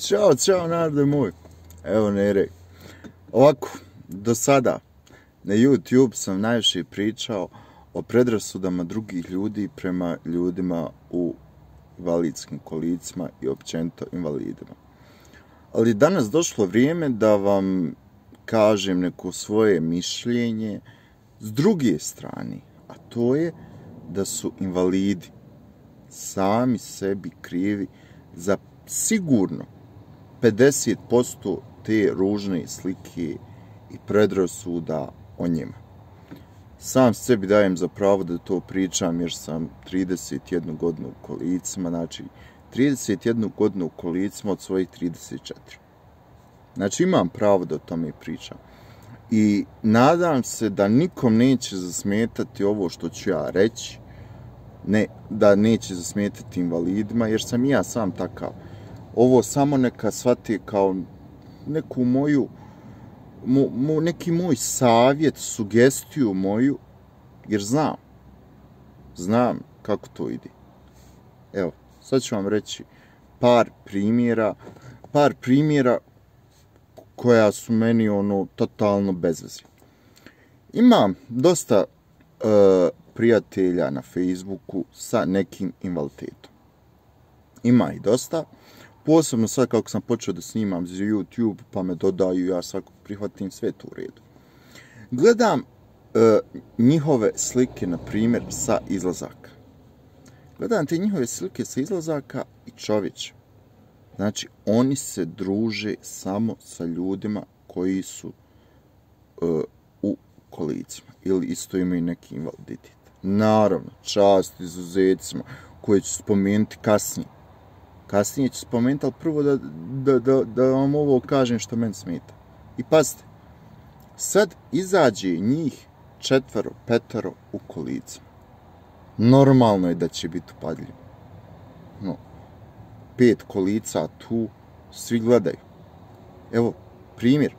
Ćao, čao, narode moj. Evo Nere. Ovako, do sada na YouTube sam najviše pričao o predrasudama drugih ljudi prema ljudima u invalidskim kolicima i općenito invalidima. Ali danas došlo vrijeme da vam kažem neko svoje mišljenje s druge strane, a to je da su invalidi sami sebi krivi za sigurno 50% te ružne slike i predrasuda o njima. Sam sebi dajem za pravo da to pričam jer sam 31 godinu u kolicima, znači 31 godinu u kolicima od svojih 34. Znači imam pravo da o tome pričam. I nadam se da nikom neće zasmetati ovo što ću ja reći, ne, da neće zasmetati invalidima, jer sam ja sam takav ovo samo neka shvati kao neku moju, mo, mo, neki moj savjet, sugestiju moju, jer znam, znam kako to ide. Evo, sad ću vam reći par primjera, par primjera koja su meni ono totalno bezveze. Imam dosta uh, prijatelja na Facebooku sa nekim invaliditetom. Ima i dosta posebno sad kako sam počeo da snimam za YouTube, pa me dodaju, ja svako prihvatim sve to u redu. Gledam e, njihove slike, na primjer, sa izlazaka. Gledam te njihove slike sa izlazaka i čovječ. Znači, oni se druže samo sa ljudima koji su e, u kolicima ili isto imaju neki invaliditet. Naravno, čast izuzecima koje ću spomenuti kasnije kasnije ću spomenuti, ali prvo da, da, da, da vam ovo kažem što meni smeta. I pazite, sad izađe njih četvero, petero u kolicu. Normalno je da će biti upadljivo. No, pet kolica tu, svi gledaju. Evo, primjer,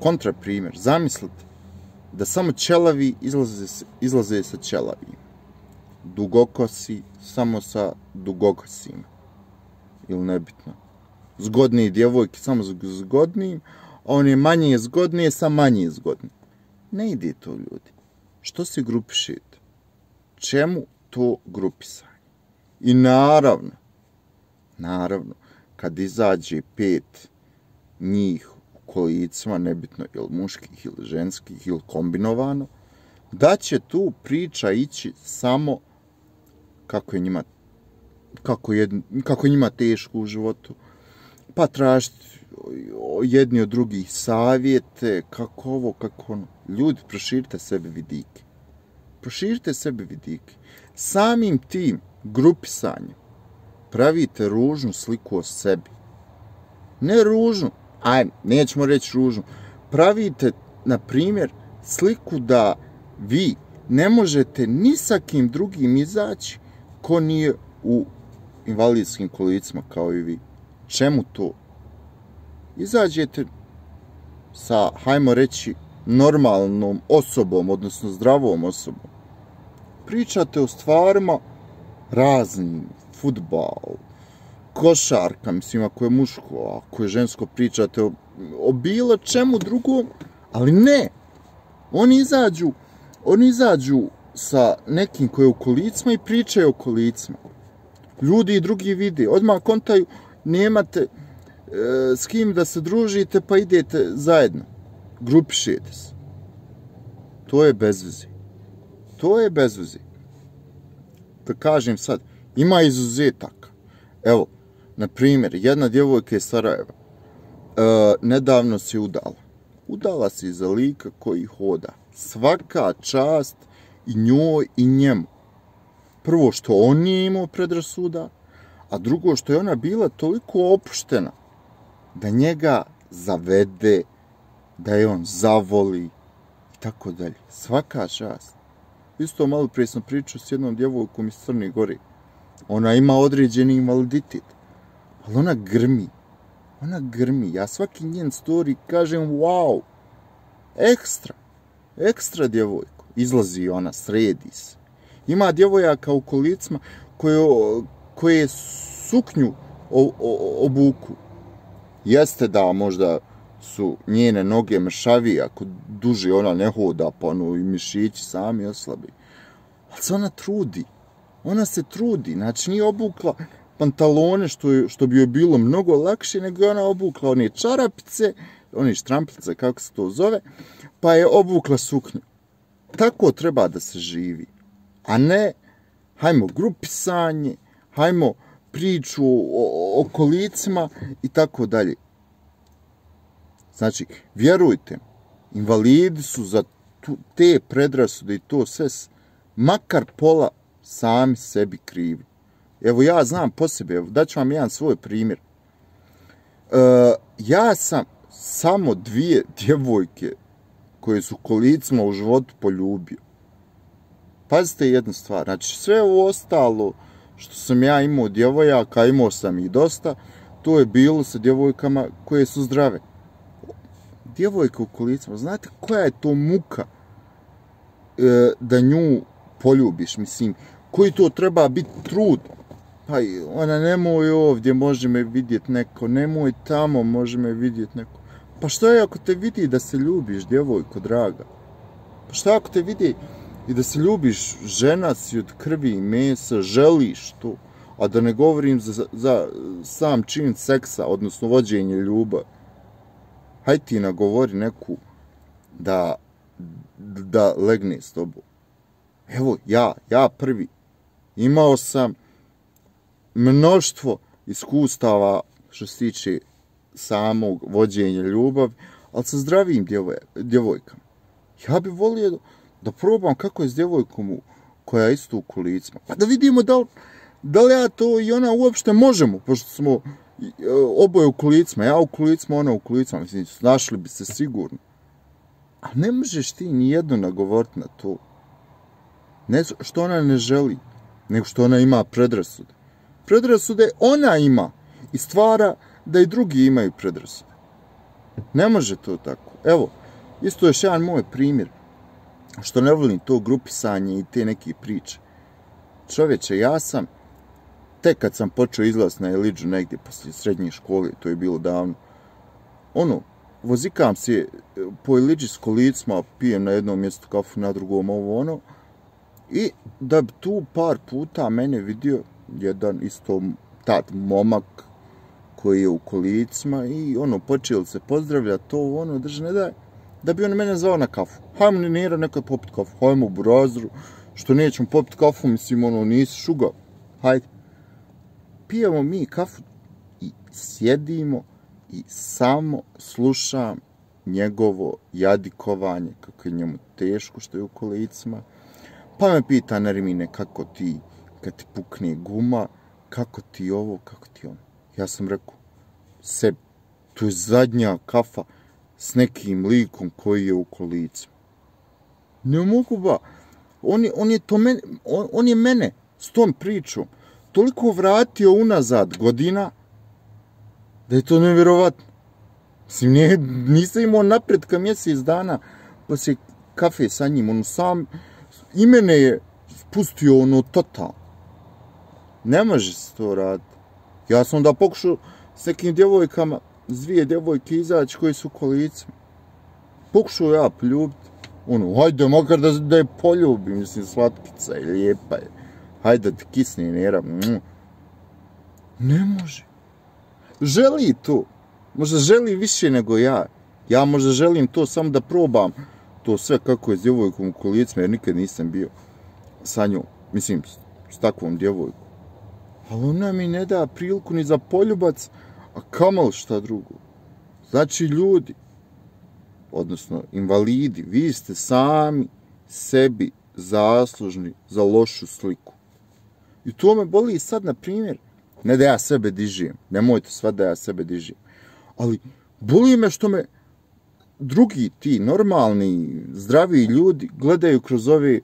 kontra primjer, zamislite da samo ćelavi izlaze, izlaze sa ćelavim. Dugokosi samo sa dugokosima ili nebitno. Zgodniji djevojke samo zgodnijim, a on je manje zgodnije sa manje zgodnim. Ne ide to ljudi. Što se grupišete? Čemu to grupisanje? I naravno, naravno, kad izađe pet njih u kolicima, nebitno ili muških ili ženskih ili kombinovano, da će tu priča ići samo kako je njima kako, jed, kako njima teško u životu, pa tražiti jedni od drugih savjete, kako ovo, kako ono. Ljudi, proširite sebe vidike. Proširite sebe vidike. Samim tim grupisanjem pravite ružnu sliku o sebi. Ne ružnu, aj, nećemo reći ružnu. Pravite, na primjer, sliku da vi ne možete ni sa kim drugim izaći ko nije u invalidskim kolicima kao i vi. Čemu to? Izađete sa, hajmo reći, normalnom osobom, odnosno zdravom osobom. Pričate o stvarima raznim, futbal, košarka, mislim, ako je muško, ako je žensko, pričate o, o bilo čemu drugom, ali ne. Oni izađu, oni izađu sa nekim koji je u kolicima i pričaju o kolicima ljudi i drugi vide, odmah kontaju, nemate e, s kim da se družite, pa idete zajedno, grupišete se. To je bezvezi. To je bezvezi. Da kažem sad, ima izuzetak. Evo, na primjer, jedna djevojka iz Sarajeva e, nedavno se udala. Udala se iza lika koji hoda. Svaka čast i njoj i njemu prvo što on nije imao predrasuda, a drugo što je ona bila toliko opuštena da njega zavede, da je on zavoli i tako dalje. Svaka čast. Isto malo prije sam pričao s jednom djevojkom iz Crne Gore. Ona ima određeni invaliditet, ali ona grmi. Ona grmi. Ja svaki njen story kažem wow, ekstra, ekstra djevojko. Izlazi ona, sredi se. Ima djevojaka u kolicima koje, koje suknju o, o, obuku. Jeste da možda su njene noge mršavije, ako duže ona ne hoda, pa ono i mišići sami oslabi. Ali se ona trudi. Ona se trudi. Znači nije obukla pantalone što, je, što bi joj bilo mnogo lakše, nego je ona obukla one čarapice, one štramplice, kako se to zove, pa je obukla suknju. Tako treba da se živi. A ne, hajmo grupisanje, hajmo priču o, okolicima i tako dalje. Znači, vjerujte, invalidi su za tu, te predrasude i to sve, makar pola sami sebi krivi. Evo ja znam po sebi, evo daću vam jedan svoj primjer. E, ja sam samo dvije djevojke koje su kolicima u životu poljubio. Pazite jednu stvar, znači sve ovo ostalo što sam ja imao djevojaka, imao sam i dosta, to je bilo sa djevojkama koje su zdrave. Djevojka u kolicima, znate koja je to muka e, da nju poljubiš, mislim, koji to treba biti trud, pa ona nemoj ovdje, može me vidjet neko, nemoj tamo, može me vidjet neko. Pa što je ako te vidi da se ljubiš, djevojko draga? Pa što ako te vidi i da se ljubiš, žena si od krvi i mesa, želiš to, a da ne govorim za, za sam čin seksa, odnosno vođenje ljubav. Hajde ti nagovori neku da, da legne s tobom. Evo, ja, ja prvi, imao sam mnoštvo iskustava što se tiče samog vođenja ljubav, ali sa zdravim djevoj, djevojkama. Ja bih volio da probam kako je s djevojkom koja je isto u kolicima. Pa da vidimo da li, da li ja to i ona uopšte možemo, pošto smo e, oboje u kolicima, ja u kolicima, ona u kolicima, mislim, našli bi se sigurno. A ne možeš ti ni jedno nagovoriti na to. Ne što ona ne želi, nego što ona ima predrasude. Predrasude ona ima i stvara da i drugi imaju predrasude. Ne može to tako. Evo, isto još jedan moj primjer, što ne volim to grupisanje i te neke priče. Čoveče, ja sam, tek kad sam počeo izlaz na Eliđu negdje poslije srednje škole, to je bilo davno, ono, vozikam se e, po Eliđi s kolicima, pijem na jednom mjestu kafu, na drugom ovo ono, i da bi tu par puta mene vidio jedan isto tad momak koji je u kolicima i ono, počeli se pozdravlja to, ono, drži, ne da, da bi on mene zvao na kafu. Hajmo ne nira nekad popit kafu, hajmo u burazru, što nećemo popit kafu, mislim, ono, nisi šuga, hajde. Pijemo mi kafu i sjedimo i samo slušam njegovo jadikovanje, kako je njemu teško što je u kolicima. Pa me pita Nermine kako ti, kad ti pukne guma, kako ti ovo, kako ti ono. Ja sam rekao, se, tu je zadnja kafa s nekim likom koji je u kolicima. Ne mogu ba, on je, on je, to mene, on, on je mene s tom pričom toliko vratio unazad godina da je to nevjerovatno. Mislim, nije, nisam imao napredka mjesec dana pa poslije kafe sa njim, on sam, i mene je spustio ono total. Ne može se to raditi. Ja sam da pokušao s nekim djevojkama, s dvije djevojke izaći koji su kolicima. Pokušao ja poljubiti. Ono, hajde, makar da, da je poljubim, mislim, slatkica je, lijepa je. Hajde da ti kisne nera. Ne može. Želi to. Možda želi više nego ja. Ja možda želim to samo da probam to sve kako je s djevojkom u kolicima, jer nikad nisam bio sa njom, mislim, s takvom djevojkom. Ali ona mi ne da priliku ni za poljubac, a kamal šta drugo. Znači, ljudi, odnosno invalidi, vi ste sami sebi zaslužni za lošu sliku. I to me boli i sad, na primjer, ne da ja sebe dižim, nemojte sva da ja sebe dižim, ali boli me što me drugi ti normalni, zdravi ljudi gledaju kroz ove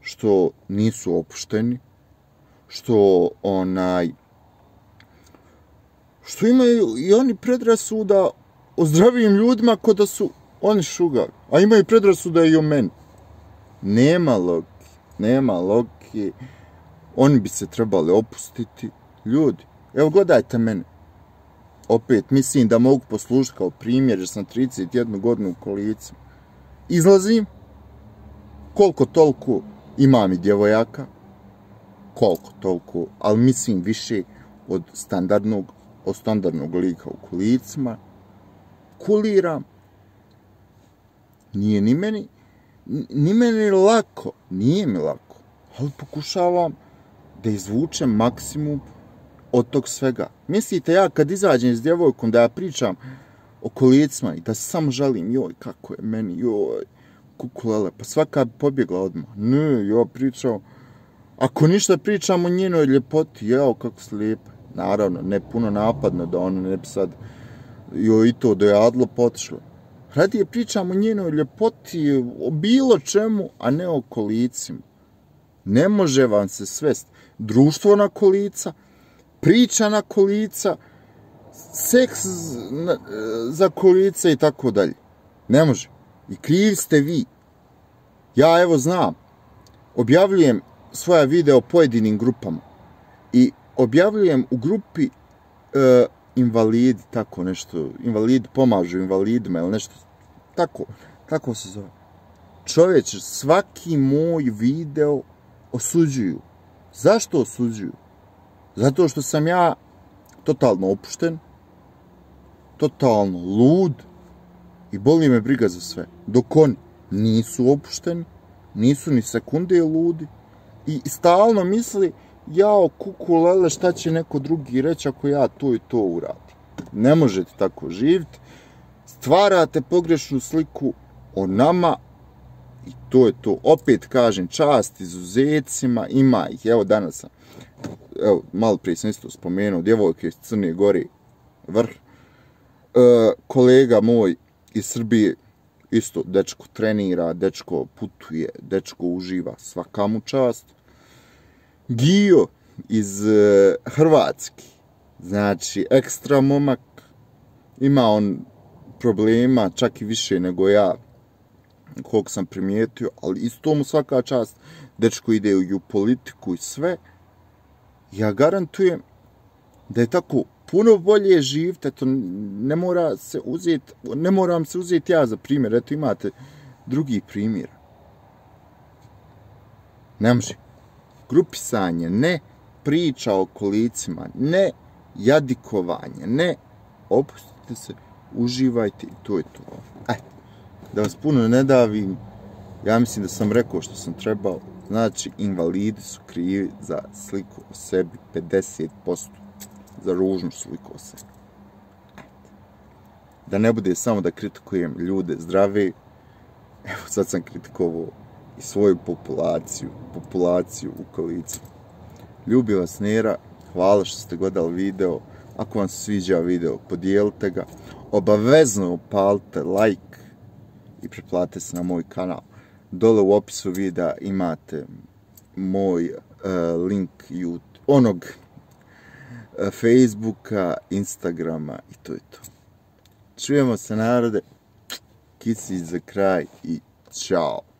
što nisu opušteni, što onaj što imaju i oni predrasuda o zdravim ljudima kod da su on šugar, a imaju predrasuda i o meni. Nema logike, nema logike, oni bi se trebali opustiti. Ljudi, Evo, godajte mene. Opet, mislim da mogu poslužiti kao primjer, jer sam 31 godinu u kolicima. Izlazim, koliko toliko imam i djevojaka, koliko toliko, ali mislim više od standardnog, od standardnog lika u kolicima, kuliram, nije ni meni, ni meni lako, nije mi lako, ali pokušavam da izvučem maksimum od tog svega. Mislite ja kad izađem s djevojkom da ja pričam o kolicima i da samo žalim, joj, kako je meni, joj, kukulele, pa svaka bi pobjegla odmah. Ne, ja pričam, ako ništa pričam o njenoj ljepoti, jao, kako se lijepa. Naravno, ne puno napadno da ona ne bi sad joj i to dojadlo potišlo. Radije pričam o njenoj ljepoti, o bilo čemu, a ne o kolicima. Ne može vam se svest društvo na kolica, priča na kolica, seks za kolica i tako dalje. Ne može. I kriv ste vi. Ja evo znam, objavljujem svoja video pojedinim grupama i objavljujem u grupi e, invalidi, tako nešto, invalidi pomažu invalidima ili nešto, tako, tako se zove. Čovječ, svaki moj video osuđuju. Zašto osuđuju? Zato što sam ja totalno opušten, totalno lud i boli me briga za sve. Dok oni nisu opušteni, nisu ni sekunde ludi i stalno misli jao kuku lele šta će neko drugi reći ako ja to i to uradim. Ne možete tako živjeti. Stvarate pogrešnu sliku o nama i to je to. Opet kažem, čast izuzecima, ima ih. Evo danas sam, evo, malo prije sam isto spomenuo, djevojke iz Crne Gori, vrh. E, kolega moj iz Srbije, isto, dečko trenira, dečko putuje, dečko uživa, svaka mu čast. Gio iz e, uh, Hrvatski, znači ekstra momak, ima on problema, čak i više nego ja, kog sam primijetio, ali isto mu svaka čast, dečko ide u politiku i sve, ja garantujem da je tako puno bolje živite, to ne mora se uzeti, ne moram se uzeti ja za primjer, eto imate drugi primjer. Ne može. Grupisanje, ne priča o kolicima, ne jadikovanje, ne opustite se, uživajte i to je to. Aj, da vas puno ne davim, ja mislim da sam rekao što sam trebao, znači invalidi su krivi za sliku o sebi 50% za ružnu sliku o sebi. Da ne bude samo da kritikujem ljude zdrave, evo sad sam kritikovao i svoju populaciju, populaciju u kolicu. Ljubi vas Nera, hvala što ste gledali video, ako vam se sviđa video, podijelite ga, obavezno upalite like i preplatite se na moj kanal. Dole u opisu videa imate moj uh, link YouTube, onog uh, Facebooka, Instagrama i to je to. Čujemo se narode, kisi za kraj i čao.